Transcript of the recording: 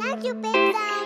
Thank you, pizza.